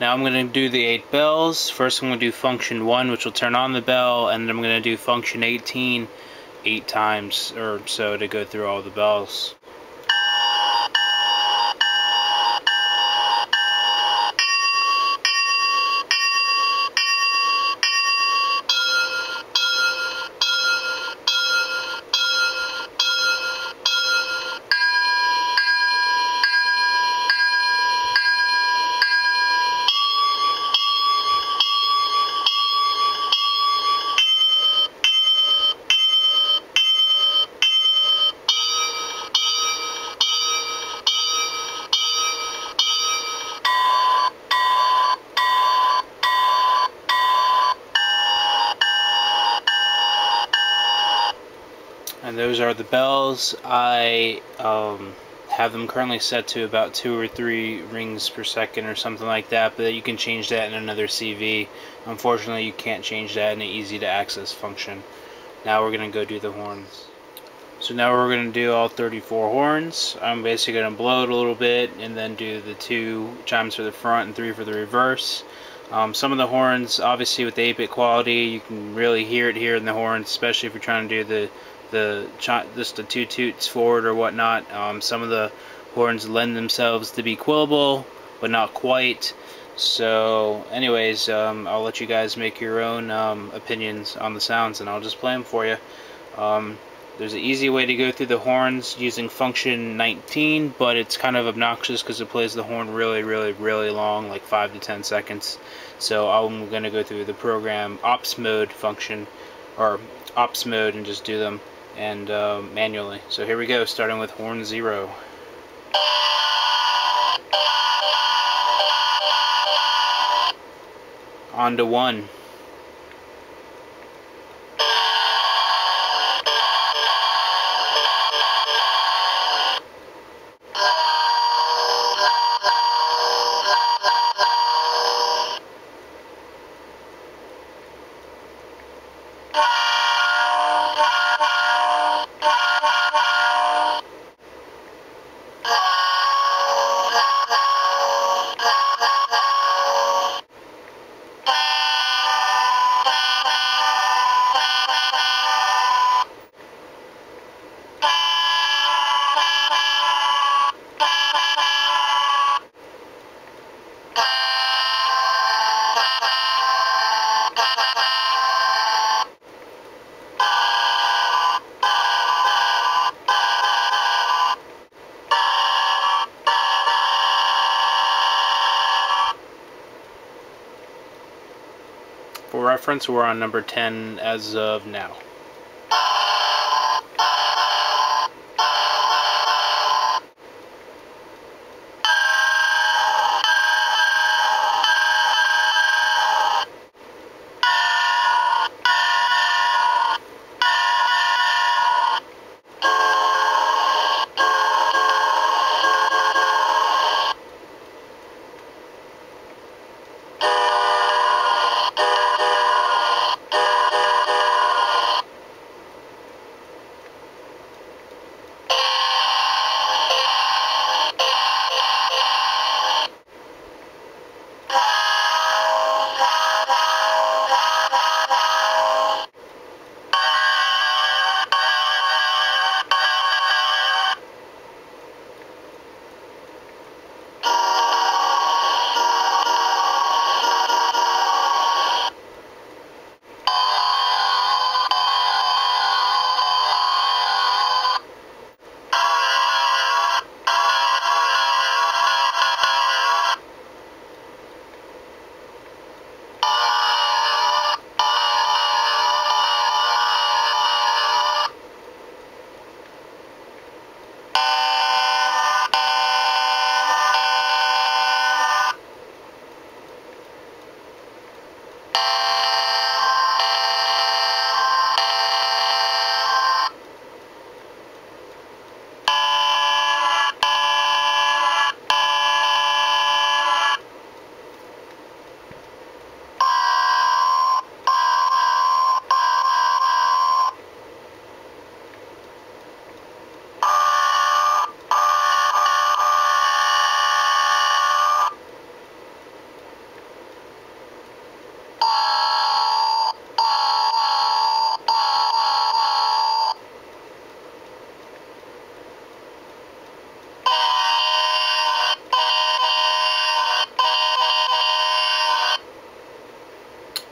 Now I'm going to do the 8 bells. First I'm going to do function 1 which will turn on the bell and then I'm going to do function 18 8 times or so to go through all the bells. And those are the bells. I um, have them currently set to about two or three rings per second or something like that, but you can change that in another CV. Unfortunately, you can't change that in an easy to access function. Now we're going to go do the horns. So now we're going to do all 34 horns. I'm basically going to blow it a little bit and then do the two chimes for the front and three for the reverse. Um, some of the horns, obviously with the 8-bit quality, you can really hear it here in the horns, especially if you're trying to do the the just the two toots forward or whatnot. Um, some of the horns lend themselves to be quillable, but not quite. So, anyways, um, I'll let you guys make your own um, opinions on the sounds, and I'll just play them for you. Um, there's an easy way to go through the horns using function 19, but it's kind of obnoxious because it plays the horn really, really, really long, like 5 to 10 seconds. So I'm going to go through the program ops mode function, or ops mode, and just do them and uh, manually. So here we go, starting with horn zero. On to one. Reference, we're on number 10 as of now.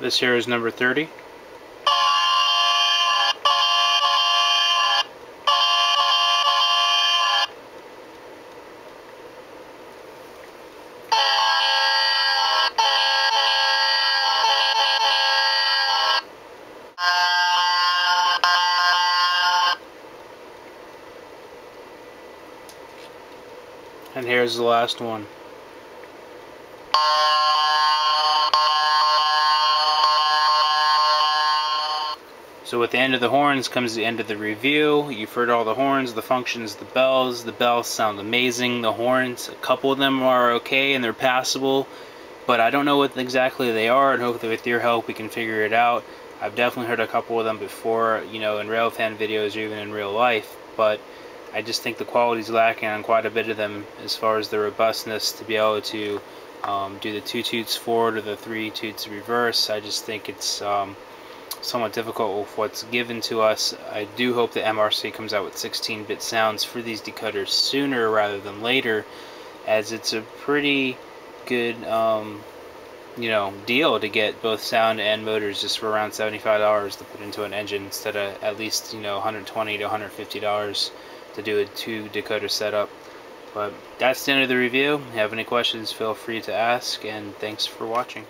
This here is number 30. And here's the last one. So with the end of the horns comes the end of the review. You've heard all the horns, the functions, the bells. The bells sound amazing. The horns, a couple of them are okay and they're passable, but I don't know what exactly they are and hopefully with your help we can figure it out. I've definitely heard a couple of them before, you know, in railfan videos or even in real life, but I just think the quality is lacking on quite a bit of them as far as the robustness to be able to um, do the two toots forward or the three toots reverse. I just think it's um, somewhat difficult with what's given to us. I do hope that MRC comes out with 16-bit sounds for these decoders sooner rather than later, as it's a pretty good, um, you know, deal to get both sound and motors just for around $75 to put into an engine instead of at least, you know, 120 to $150 to do a two decoder setup. But that's the end of the review. If you have any questions, feel free to ask, and thanks for watching.